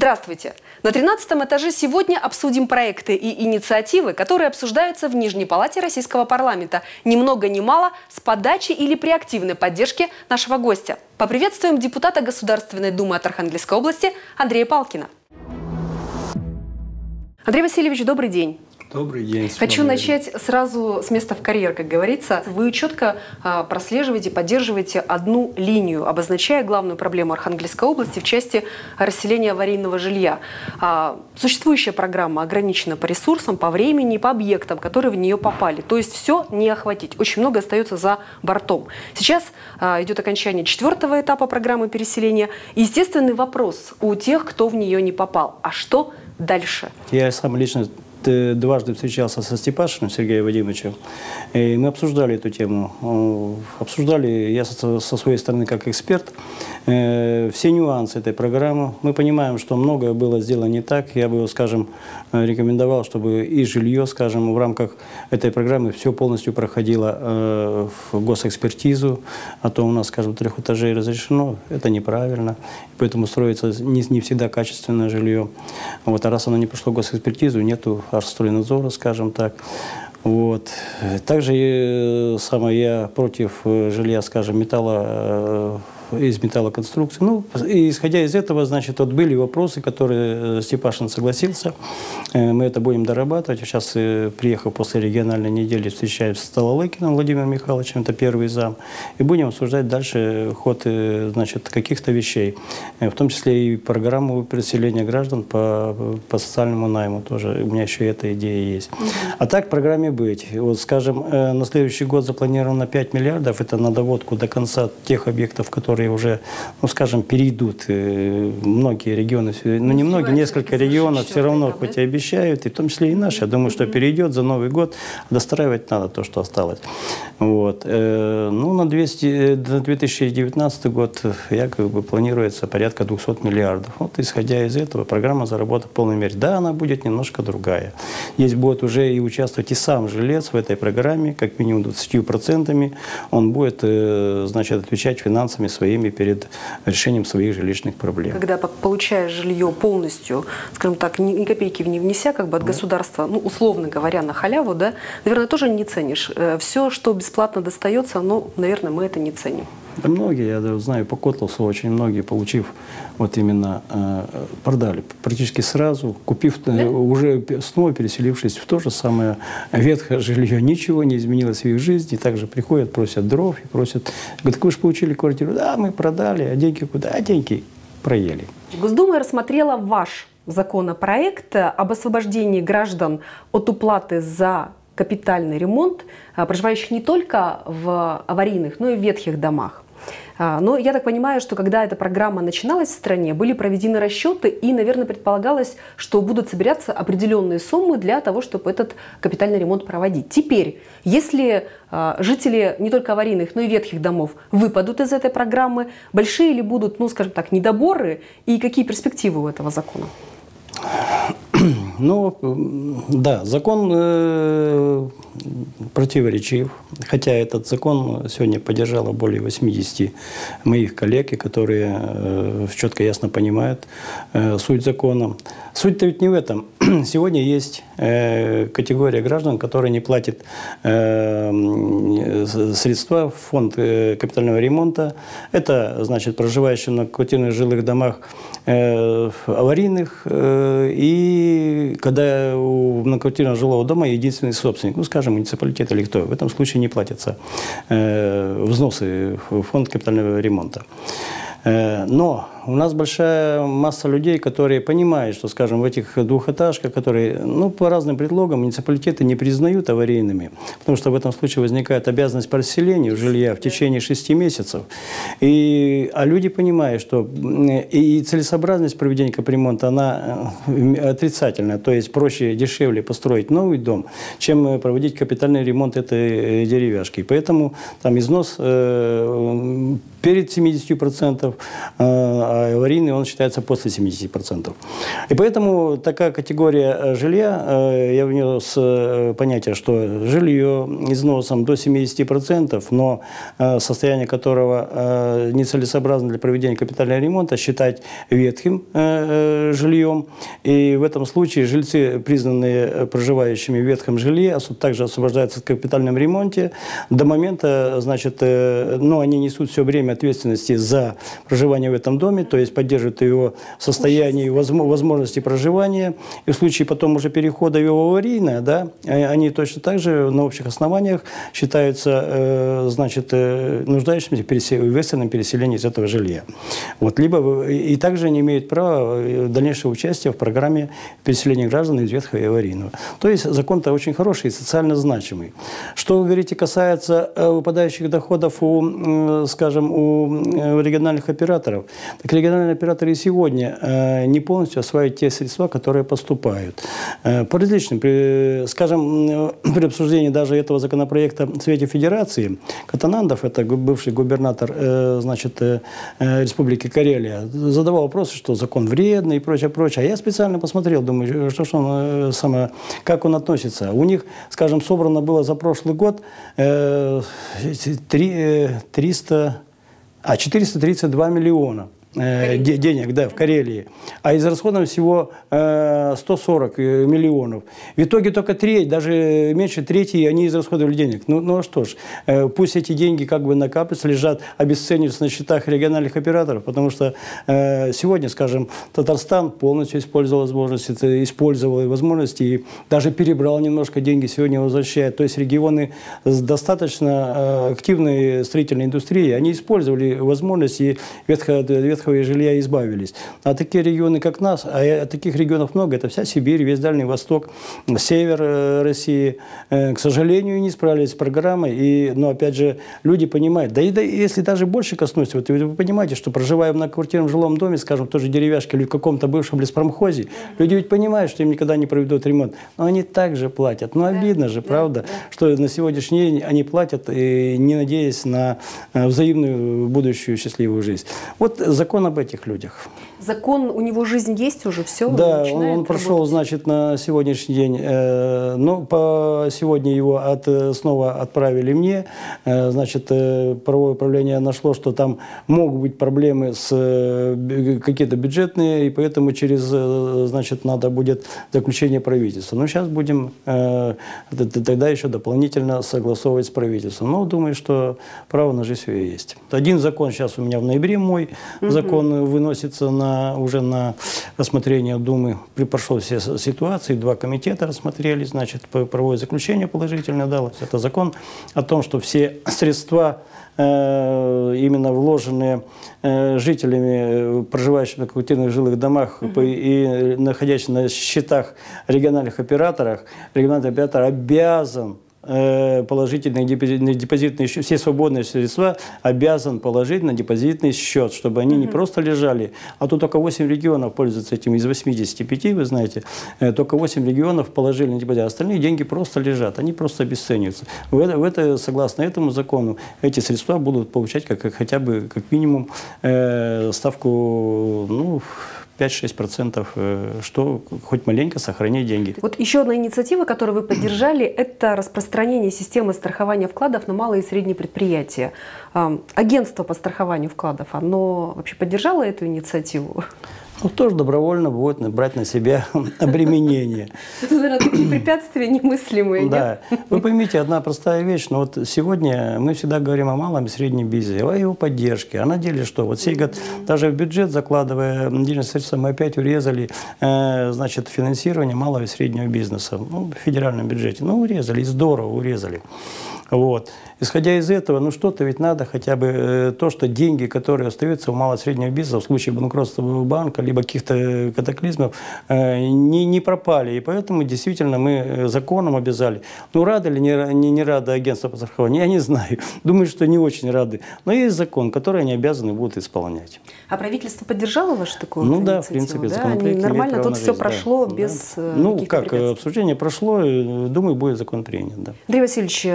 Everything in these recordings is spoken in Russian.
Здравствуйте! На 13 этаже сегодня обсудим проекты и инициативы, которые обсуждаются в Нижней Палате Российского парламента. Ни много ни мало с подачи или при активной поддержке нашего гостя. Поприветствуем депутата Государственной Думы от Архангельской области Андрея Палкина. Андрей Васильевич, добрый день. Добрый день. Хочу начать сразу с места в карьер, как говорится. Вы четко а, прослеживаете, поддерживаете одну линию, обозначая главную проблему Архангельской области в части расселения аварийного жилья. А, существующая программа ограничена по ресурсам, по времени, по объектам, которые в нее попали. То есть все не охватить. Очень много остается за бортом. Сейчас а, идет окончание четвертого этапа программы переселения. Естественный вопрос у тех, кто в нее не попал. А что дальше? Я сам лично дважды встречался со Степашиным Сергеем Вадимовичем, и мы обсуждали эту тему. Обсуждали, я со, со своей стороны как эксперт, э, все нюансы этой программы. Мы понимаем, что многое было сделано не так. Я бы, скажем, рекомендовал, чтобы и жилье, скажем, в рамках этой программы все полностью проходило э, в госэкспертизу. А то у нас, скажем, трех этажей разрешено. Это неправильно. Поэтому строится не, не всегда качественное жилье. Вот, а раз оно не прошло госэкспертизу, нету Арстройнадзора, скажем так. Вот. Также э, самое я против э, жилья, скажем, металла э, из металлоконструкции. Ну, и исходя из этого, значит, вот были вопросы, которые э, Степашин согласился. Э, мы это будем дорабатывать. Сейчас, э, приехав после региональной недели, встречаемся с Талалыкиным Владимиром Михайловичем, это первый зам, и будем обсуждать дальше ход, значит, каких-то вещей, в том числе и программу переселения граждан по, по социальному найму тоже. У меня еще эта идея есть. А так программе быть. Вот, скажем, на следующий год запланировано 5 миллиардов. Это на доводку до конца тех объектов, которые которые уже, ну, скажем, перейдут. Э, многие регионы, ну, не многие, несколько регионов все равно, хоть и обещают, и в том числе и наши. Я думаю, что перейдет за Новый год. Достраивать надо то, что осталось. Вот. Э, ну, на, 200, на 2019 год якобы планируется порядка 200 миллиардов. Вот, исходя из этого, программа заработает в полной мере. Да, она будет немножко другая. Здесь будет уже и участвовать и сам жилец в этой программе, как минимум 20%. Он будет, э, значит, отвечать финансами своей своими перед решением своих жилищных проблем. Когда получаешь жилье полностью, скажем так, ни, копейки не внеся как бы от государства, ну, условно говоря, на халяву, да, наверное, тоже не ценишь. Э, Все, что бесплатно достается, ну, наверное, мы это не ценим. Да многие, я знаю, по Котласу очень многие, получив вот именно, э, продали практически сразу, купив, э, да? уже снова переселившись в то же самое ветхое жилье. Ничего не изменилось в их жизни. Также приходят, просят дров и просят, говорят, вы же получили квартиру. Да, мы продали, а деньги куда? А деньги проели. Госдума рассмотрела ваш законопроект об освобождении граждан от уплаты за капитальный ремонт, а, проживающих не только в аварийных, но и в ветхих домах. А, но я так понимаю, что когда эта программа начиналась в стране, были проведены расчеты и, наверное, предполагалось, что будут собираться определенные суммы для того, чтобы этот капитальный ремонт проводить. Теперь, если а, жители не только аварийных, но и ветхих домов выпадут из этой программы, большие ли будут, ну, скажем так, недоборы и какие перспективы у этого закона? Ну, да, закон э, противоречив, хотя этот закон сегодня поддержало более 80 моих коллег, которые э, четко ясно понимают э, суть закона. Суть-то ведь не в этом. Сегодня есть э, категория граждан, которые не платят э, средства в фонд э, капитального ремонта. Это, значит, проживающие на квартирных жилых домах э, аварийных э, и когда у многоквартирного жилого дома единственный собственник, ну, скажем, муниципалитет или кто, в этом случае не платятся э, взносы в фонд капитального ремонта. Э, но у нас большая масса людей, которые понимают, что, скажем, в этих двухэтажках, которые, ну, по разным предлогам муниципалитеты не признают аварийными, потому что в этом случае возникает обязанность по расселению жилья в течение шести месяцев. И, а люди понимают, что и целесообразность проведения капремонта, она э, отрицательная, то есть проще, дешевле построить новый дом, чем проводить капитальный ремонт этой деревяшки. Поэтому там износ э, перед 70%, э, а аварийный он считается после 70%. И поэтому такая категория жилья, я внес понятие, что жилье износом до 70%, но состояние которого нецелесообразно для проведения капитального ремонта, считать ветхим жильем. И в этом случае жильцы, признанные проживающими в ветхом жилье, также освобождаются от капитальном ремонте до момента, значит, э, ну, они несут все время ответственности за проживание в этом доме, то есть поддерживают его состояние, возможности проживания. И в случае потом уже перехода в его аварийное, да, э, они точно так же на общих основаниях считаются, э, значит, нуждающимися в экстренном переселении из этого жилья. Вот, либо и также они имеют право дальнейшего участия в программе переселения граждан из ветхого и аварийного. То есть закон-то очень хороший и социально значимый. Что вы говорите касается э, выпадающих доходов у, скажем, у э, региональных операторов, так региональные операторы сегодня э, не полностью осваивают те средства, которые поступают. По различным, скажем, при обсуждении даже этого законопроекта в Совете Федерации, Катанандов, это бывший губернатор значит, Республики Карелия, задавал вопросы, что закон вредный и прочее, прочее. А я специально посмотрел, думаю, что, что он, самое, как он относится. У них, скажем, собрано было за прошлый год э, 300, э, а 432 миллиона э, денег да, в Карелии, а из расходов всего э, 140 э, миллионов. В итоге только треть, даже меньше трети они израсходовали денег. Ну, ну а что ж, э, пусть эти деньги как бы накапливаются, лежат, обесцениваются на счетах региональных операторов, потому что э, сегодня, скажем, Татарстан полностью использовал возможности, использовал возможности и даже перебрал немножко деньги, сегодня возвращает. То есть регионы с достаточно э, активной строительной индустрией, они использовали возможности ветхо, ветхо ветхого жилья избавились. А такие регионы, как нас, а таких регионов много, это вся Сибирь, весь Дальний Восток, север э, России, э, к сожалению, не справились с программой. И, но, опять же, люди понимают, да и да, если даже больше коснусь, вот вы понимаете, что проживая в многоквартирном жилом доме, скажем, тоже деревяшке или в каком-то бывшем леспромхозе, люди ведь понимают, что им никогда не проведут ремонт. Но они также платят. Ну, обидно же, правда, что на сегодняшний день они платят, не надеясь на э, взаимную будущую счастливую жизнь. Вот закон закон об этих людях. Закон, у него жизнь есть уже, все? Да, он, он прошел, значит, на сегодняшний день. Э, ну, по сегодня его от, снова отправили мне. Э, значит, э, правовое управление нашло, что там могут быть проблемы с э, какие-то бюджетные, и поэтому через, э, значит, надо будет заключение правительства. Но сейчас будем э, тогда еще дополнительно согласовывать с правительством. Но думаю, что право на жизнь есть. Один закон сейчас у меня в ноябре мой, угу. Закон выносится на уже на рассмотрение Думы прошел все ситуации, два комитета рассмотрели, значит, проводят заключение положительное далось. Это закон о том, что все средства э, именно вложенные э, жителями, э, проживающими в квартирных жилых домах угу. и находящимися на счетах региональных операторов, региональный оператор обязан Э, положительные депозитные счет, все свободные средства обязан положить на депозитный счет, чтобы они mm -hmm. не просто лежали, а то только 8 регионов пользуются этим из 85, вы знаете, э, только 8 регионов положили на депозит, а остальные деньги просто лежат, они просто обесцениваются. В это, в это, согласно этому закону, эти средства будут получать как, как хотя бы, как минимум, э, ставку, ну, 5-6%, э, что хоть маленько сохранить деньги. Вот еще одна инициатива, которую вы поддержали, это распространение системы страхования вкладов на малые и средние предприятия. Агентство по страхованию вкладов, оно вообще поддержало эту инициативу? Ну, тоже добровольно будет брать на себя обременение. Препятствия немыслимые. Да. Вы поймите, одна простая вещь. Но вот сегодня мы всегда говорим о малом и среднем бизнесе, о его поддержке. А на деле что? Вот сей год даже в бюджет, закладывая денежные средства, мы опять урезали э, значит, финансирование малого и среднего бизнеса. Ну, в федеральном бюджете. Ну, урезали, здорово урезали. Вот. Исходя из этого, ну что-то ведь надо хотя бы э, то, что деньги, которые остаются у малого-среднего бизнеса в случае банкротства банка, либо каких-то катаклизмов, э, не, не пропали. И поэтому действительно мы э, законом обязали. Ну рады ли, не, не, не рады агентство по страхованию, я не знаю. Думаю, что не очень рады. Но есть закон, который они обязаны будут исполнять. А правительство поддержало вашу такую Ну да, в принципе, да? законопроект Нормально тут все прошло да, без да. Ну как, обсуждение прошло, думаю, будет закон принят. Да. Андрей Васильевич,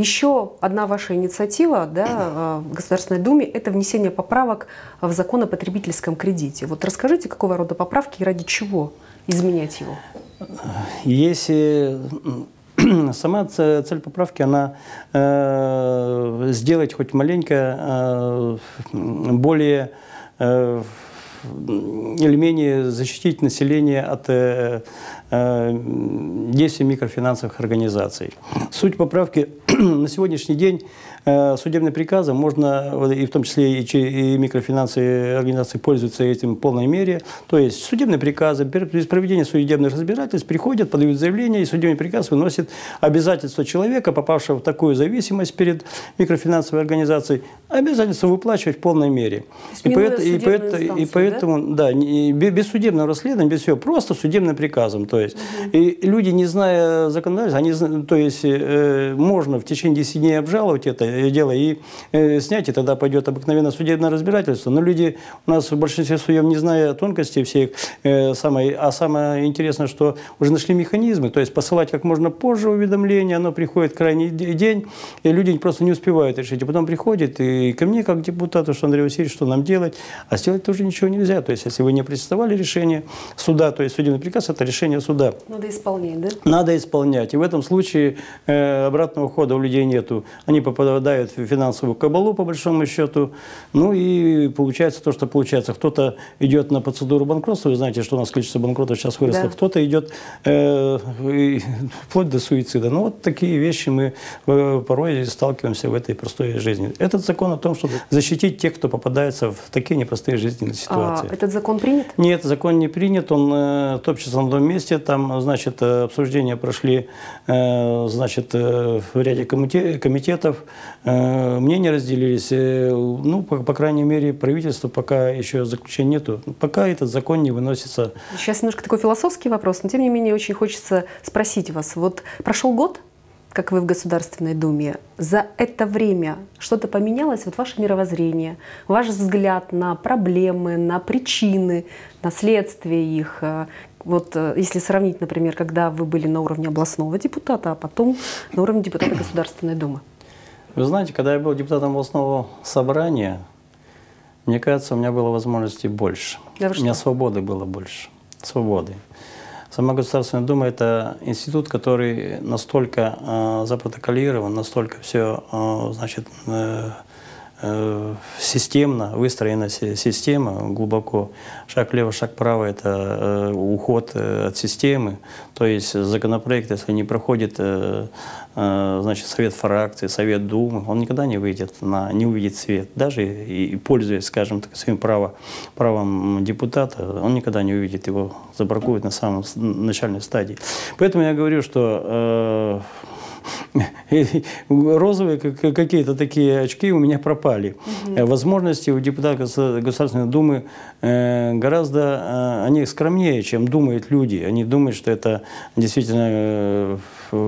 Еще одна ваша инициатива да, в Государственной Думе – это внесение поправок в закон о потребительском кредите. Вот расскажите, какого рода поправки и ради чего изменять его? Если сама цель поправки, она э, сделать хоть маленько э, более э, или менее защитить население от э, э, действий микрофинансовых организаций. Суть поправки на сегодняшний день Э, судебным приказом можно, и в том числе и, микрофинансовые организации пользуются этим в полной мере. То есть судебные приказы, при проведении судебных разбирательств приходят, подают заявление, и судебный приказ выносит обязательство человека, попавшего в такую зависимость перед микрофинансовой организацией, обязательство выплачивать в полной мере. И, поэт, и, поэт, и поэтому, да, да без судебного расследования, без всего, просто судебным приказом. То есть, угу. и люди, не зная законодательства, они, то есть, э, можно в течение 10 дней обжаловать это, дело и э, снять, и тогда пойдет обыкновенное судебное разбирательство. Но люди у нас в большинстве своем, не зная тонкостей всех, э, самое, а самое интересное, что уже нашли механизмы, то есть посылать как можно позже уведомление, оно приходит крайний день, и люди просто не успевают решить. И потом приходит и ко мне, как депутату, что Андрей Васильевич, что нам делать, а сделать тоже ничего нельзя. То есть если вы не представали решение суда, то есть судебный приказ – это решение суда. Надо исполнять, да? Надо исполнять. И в этом случае э, обратного хода у людей нету. Они попадают в финансовую кабалу, по большому счету. Ну и получается то, что получается. Кто-то идет на процедуру банкротства, вы знаете, что у нас количество банкротов сейчас выросло. Да. Кто-то идет э, вплоть до суицида. Ну вот такие вещи мы э, порой сталкиваемся в этой простой жизни. Этот закон о том, чтобы защитить тех, кто попадается в такие непростые жизненные а ситуации. А этот закон принят? Нет, закон не принят. Он э, топчется на одном месте. Там, значит, э, обсуждения прошли, э, значит, э, в ряде комитетов. Э, мнения разделились. Э, ну, по, по крайней мере, правительство пока еще заключения нету. Пока этот закон не выносится. Сейчас немножко такой философский вопрос, но тем не менее очень хочется спросить вас. Вот прошел год, как вы в Государственной Думе, за это время что-то поменялось? Вот ваше мировоззрение, ваш взгляд на проблемы, на причины, на следствие их? Э, вот если сравнить, например, когда вы были на уровне областного депутата, а потом на уровне депутата Государственной Думы. Вы знаете, когда я был депутатом областного собрания, мне кажется, у меня было возможностей больше. Да у меня свободы было больше. Свободы. Сама Государственная Дума – это институт, который настолько э, запротоколирован, настолько все, э, значит, э, Э, системно выстроена система глубоко. Шаг влево, шаг вправо – это э, уход э, от системы. То есть законопроект, если не проходит значит, совет фракции, совет Думы, он никогда не выйдет, на, не увидит свет. Даже и, пользуясь, скажем так, своим право, правом депутата, он никогда не увидит его, забракуют на самом начальной стадии. Поэтому я говорю, что розовые какие-то такие очки у меня пропали. Угу. Возможности у депутата Государственной Думы э, гораздо, э, они скромнее, чем думают люди. Они думают, что это действительно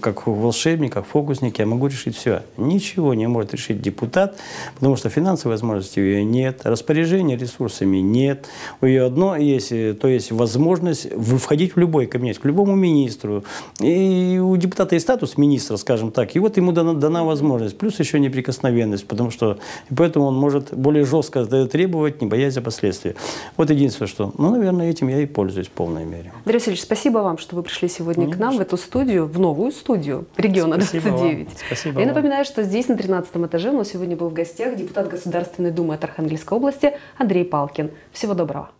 как волшебник, как фокусник, я могу решить все. Ничего не может решить депутат, потому что финансовой возможности у нее нет, распоряжения ресурсами нет. У нее одно есть, то есть возможность входить в любой кабинет, к любому министру. И у депутата есть статус министра, скажем так, и вот ему дана, дана возможность. Плюс еще неприкосновенность, потому что и поэтому он может более жестко требовать, не боясь за последствия. Вот единственное, что, ну, наверное, этим я и пользуюсь в полной мере. Андрей Васильевич, спасибо вам, что вы пришли сегодня ну, к нам в эту студию, в новую студию региона Спасибо 29. Вам. Спасибо Я напоминаю, что здесь на 13 этаже у нас сегодня был в гостях депутат Государственной Думы от Архангельской области Андрей Палкин. Всего доброго.